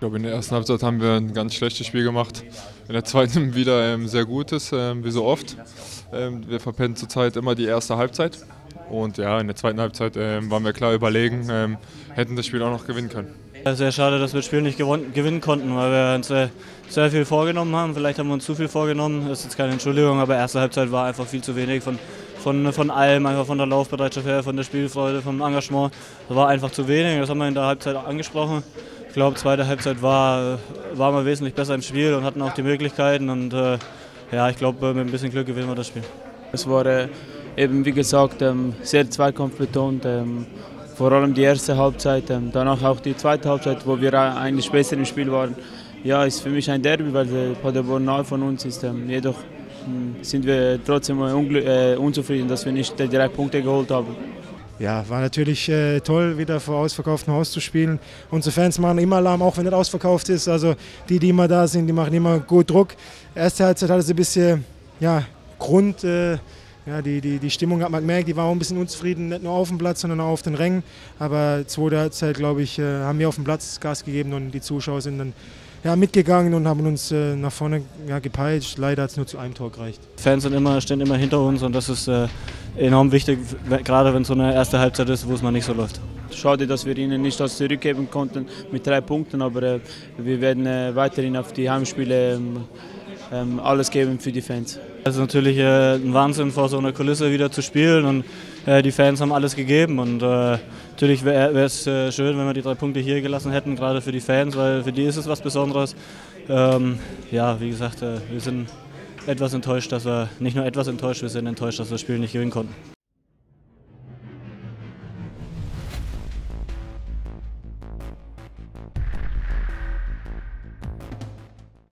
Ich glaube, in der ersten Halbzeit haben wir ein ganz schlechtes Spiel gemacht. In der zweiten wieder ähm, sehr gutes, ähm, wie so oft. Ähm, wir verpennen zurzeit immer die erste Halbzeit. Und ja, in der zweiten Halbzeit ähm, waren wir klar überlegen, ähm, hätten das Spiel auch noch gewinnen können. Sehr schade, dass wir das Spiel nicht gewinnen konnten, weil wir uns sehr, sehr viel vorgenommen haben. Vielleicht haben wir uns zu viel vorgenommen, das ist jetzt keine Entschuldigung, aber erste Halbzeit war einfach viel zu wenig von, von, von allem, einfach von der Laufbereitschaft her, von der Spielfreude, vom Engagement. Das war einfach zu wenig, das haben wir in der Halbzeit angesprochen. Ich glaube, zweite Halbzeit war, waren wir wesentlich besser im Spiel und hatten auch die Möglichkeiten. Und äh, ja, ich glaube, mit ein bisschen Glück gewinnen wir das Spiel. Es war äh, eben, wie gesagt, ähm, sehr zweikampfbetont. Ähm, vor allem die erste Halbzeit, ähm, danach auch die zweite Halbzeit, wo wir eigentlich besser im Spiel waren. Ja, ist für mich ein Derby, weil äh, Paderborn nahe von uns ist. Ähm, jedoch äh, sind wir trotzdem äh, unzufrieden, dass wir nicht direkt Punkte geholt haben. Ja, war natürlich äh, toll, wieder vor ausverkauftem Haus zu spielen. Unsere Fans machen immer Alarm, auch wenn es ausverkauft ist. Also die, die immer da sind, die machen immer gut Druck. Erste Halbzeit hatte es ein bisschen ja, Grund. Äh, ja, die, die, die Stimmung hat man gemerkt, die war auch ein bisschen unzufrieden, nicht nur auf dem Platz, sondern auch auf den Rängen. Aber zweite Halbzeit, glaube ich, äh, haben wir auf dem Platz Gas gegeben und die Zuschauer sind dann ja, mitgegangen und haben uns äh, nach vorne ja, gepeitscht. Leider hat es nur zu einem Tor gereicht. Fans sind immer, stehen immer hinter uns und das ist äh, enorm wichtig, gerade wenn es so eine erste Halbzeit ist, wo es mal nicht so läuft. Schade, dass wir ihnen nicht das zurückgeben konnten mit drei Punkten, aber äh, wir werden äh, weiterhin auf die Heimspiele ähm, ähm, alles geben für die Fans. Es ist natürlich äh, ein Wahnsinn, vor so einer Kulisse wieder zu spielen und die Fans haben alles gegeben und natürlich wäre es schön, wenn wir die drei Punkte hier gelassen hätten, gerade für die Fans, weil für die ist es was Besonderes. Ähm, ja, wie gesagt, wir sind etwas enttäuscht, dass wir, nicht nur etwas enttäuscht, wir sind enttäuscht, dass wir das Spiel nicht gewinnen konnten.